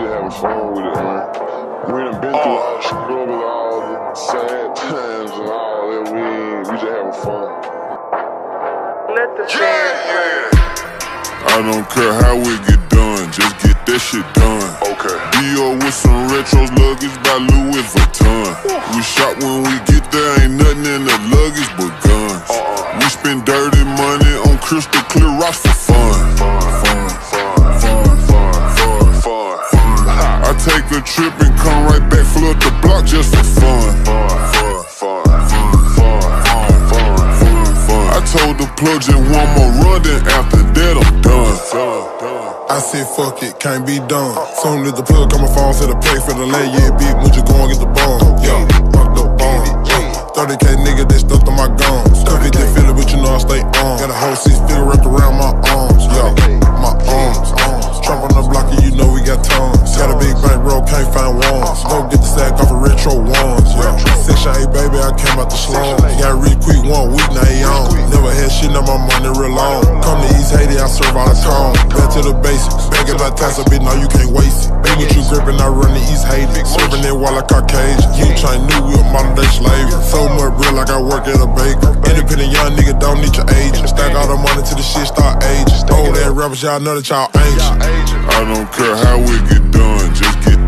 just having fun with it, man. We done been through all the struggles, all the sad times, and all that. We we just having fun. Let the yeah, I don't care how we get done, just get that shit done. Okay. Dior with some retros luggage by Louis Vuitton. We shot when we get there, ain't nothing in the luggage but guns. Uh-uh. We spend dirty money on crystal clear trip and come right back, flood the block just for fun. Fun, fun, fun, fun. I told the plug just one more run, then after that I'm done. I said fuck it, can't be done. Soon as the plug on my phone, said the pay for the lay, yeah, big, would you go and get the bomb? Yeah, Section 8, baby, I came out the slums. Got real quick one week, now he on. Never had shit, now my money real long. Come to East Haiti, I serve all the town. Back to the basics. In my time, so bitch, now you can't waste it. Big with you gripping, I run the East Haiti. Serving it while like Caucasian. You trying new, we a modern day slave. So much real like I work at a baker. Independent young nigga don't need your agent. Stack all the money till the shit start aging. Old ass rappers, y'all know that y'all ancient. I don't care how we get done, just get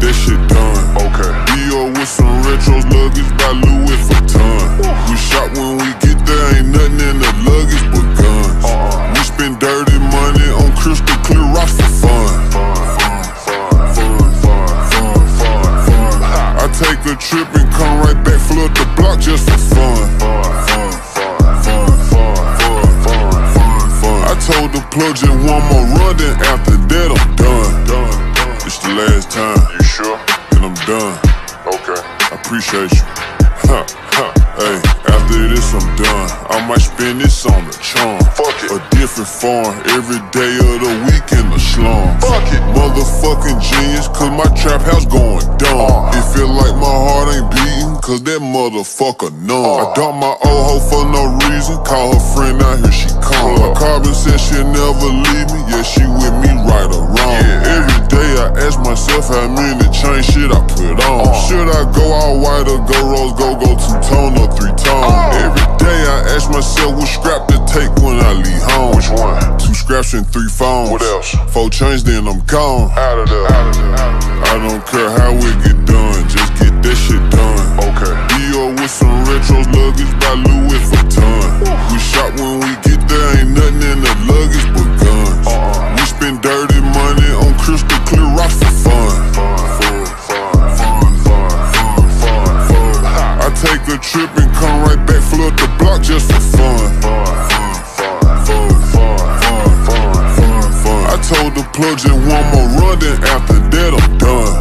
nothing in the luggage but guns. We spend dirty money on crystal clear rocks for fun. I take a trip and come right back, flood the block just for fun. I told the plug just one more run, then after that I'm done. Done, done. It's the last time, You sure? and I'm done. Okay. I appreciate you. Huh, huh. Hey, after this I'm done. I might spend this on the charm. Fuck it. A different farm every day of the week in the slum. Fuck it. Motherfucking genius, cause my trap house going dumb. Uh. It feel like my heart ain't beating, cause that motherfucker numb. I Uh. dumped my old hoe for no reason. Call her friend out here, she come. My carbon said she'll never leave me. Yeah, she with me right or wrong. Yeah. Every day I ask myself how many chain shit I put on. Uh. I go all white or go rose, go go two tone or three tone? Uh. Every day I ask myself what scrap to take when I leave home. Which one? Two scraps and three phones. What else? Four chains, then I'm gone. Out of there. Out of there. Out of there. I don't care how we get done, Running after that I'm done.